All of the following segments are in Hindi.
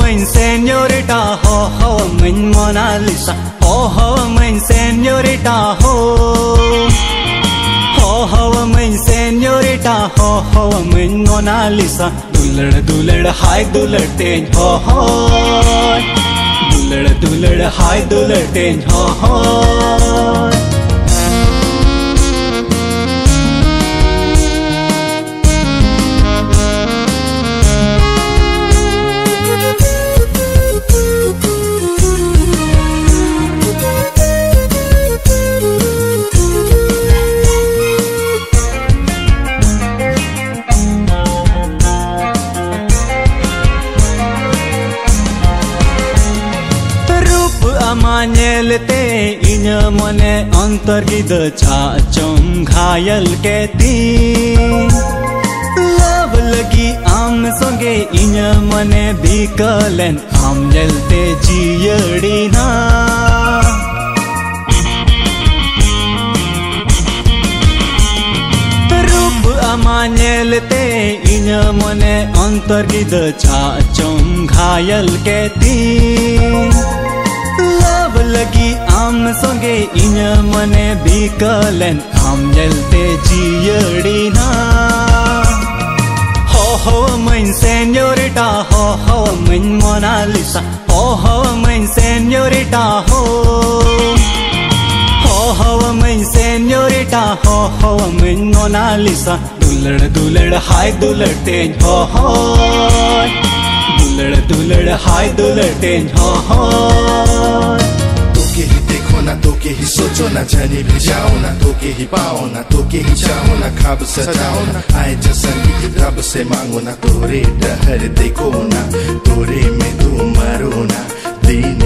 mein señorita ho ho mein mona lisa. Ho ho mein señorita ho. Ho ho mein señorita ho ho mein mona lisa. Dulad dulad, hai dulad ho ho. Dulad dulad, hai dulad ho ho. हो मानेलते इन मने अंतर्गिद छाचम घायल के ती लव लगी आम संगे इन मने बिकलेन आम जलते जियड़ी ना। रूप अमानेलते इन मने अंतर्गिद छाचम घायल के ती लगी आम संगे, इन मने बिकलेन आम जलते जियड़ी ना। हो हो mein señorita हो हो Mona Lisa हो हो mein señorita हो। हो हो mein señorita हो हो Mona Lisa दुलड़ दुलड़ हाय दुलड़ तेज हो हो। दुलड़ दुलड़ हाय दुलड़ तेज हो हो। ना तो के ही सोचो ना जाने भी जाओ ना तो के ही पाओ ना तो के ही चाहो ना खाब सजाओ ना आए जसन की रब से मांगो ना तोरे डहर देखो ना तोरे में तू मरो ना दिन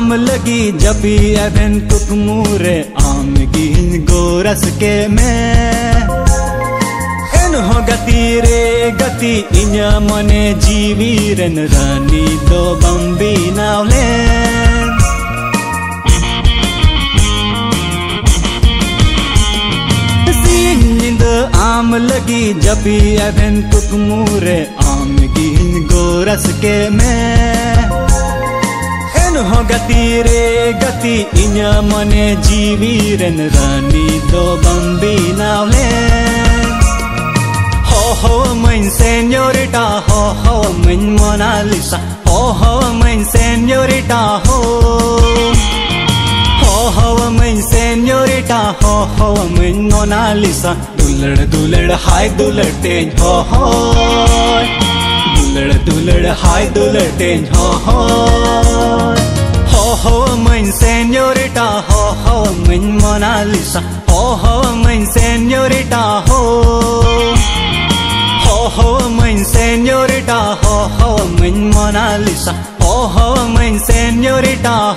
आम लगी जबी एवं कुकमूरे आम की गोरस के में। हो गति रे गति, इन मने जीवी रन रानी दो बम्बी नावले। आम लगी जबी एवं कुकमूरे आम की गोरस के में। हो गति रे, गति इन मने जीवी रन रानी दो बम्बी नावले हो हो mein señorita हो हो Mona Lisa हो हो mein señorita हो। हो हो mein señorita हो हो Mona Lisa दुलड़ दुलड़, हाय, दुलड़ तेज हो हो। दुलड़ दुलड़, हाय, दुलड़ तेज हो हो हो हो mein señorita हो हो mein Mona Lisa हो हो mein señorita हो हो हो mein señorita हो हो mein Mona Lisa हो हो mein señorita